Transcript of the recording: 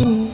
Mm.